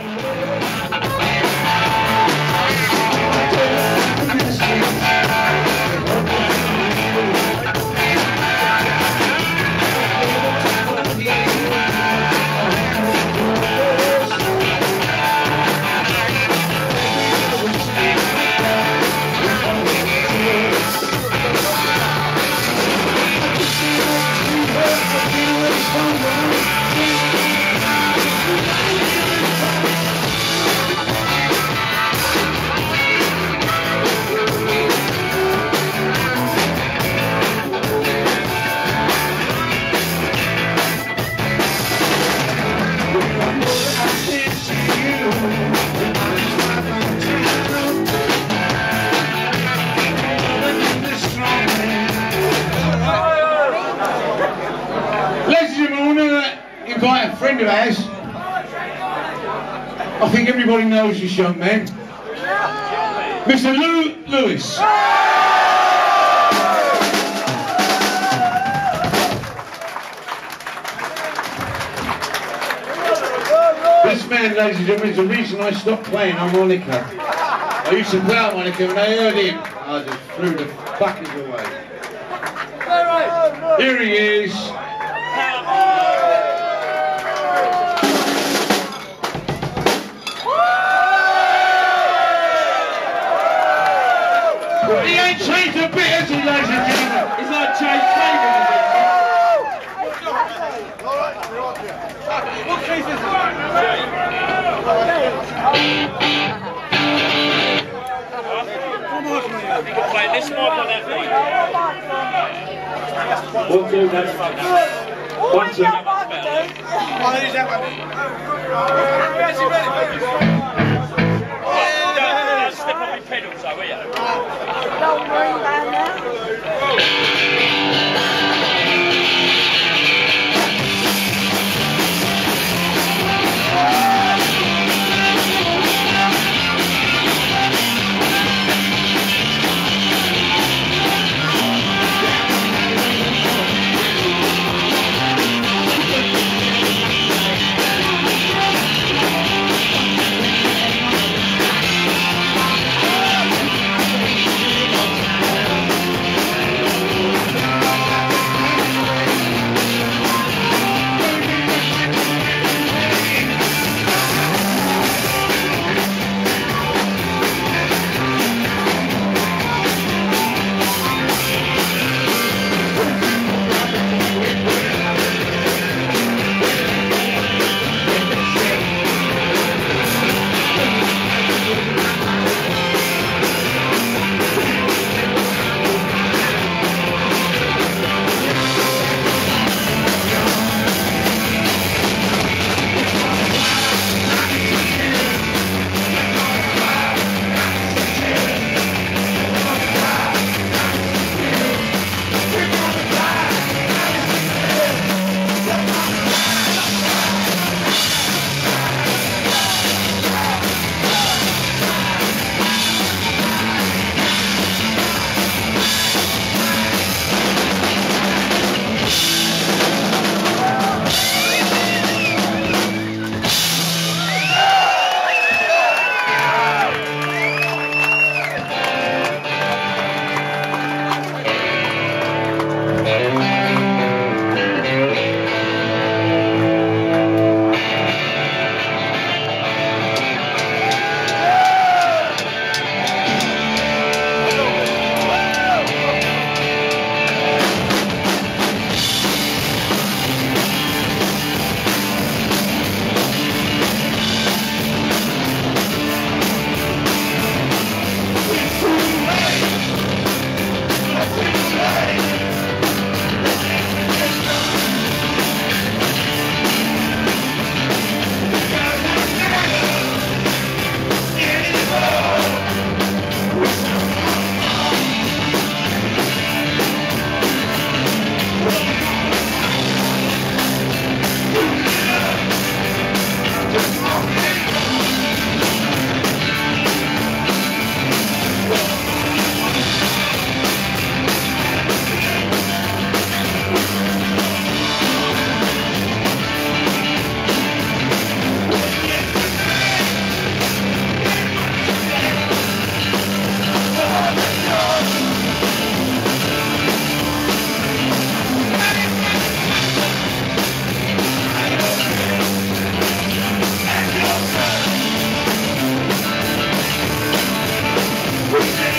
Ladies invite friend of ours. I think everybody knows this young man. Mr. Lew Lewis. This man, ladies and gentlemen, is the reason I stopped playing harmonica. I used to play harmonica when I heard him. I just threw the buckets away. Here he is. Ain't changed a bit, has he, ladies and gentlemen? He's like James Cable. Play this one or that one. One, two, that's One, two. Don't, Don't worry about that.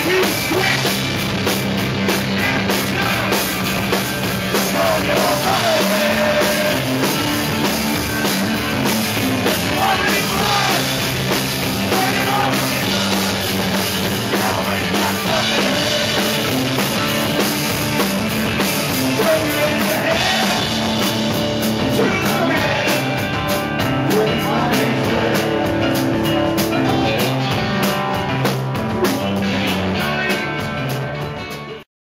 you.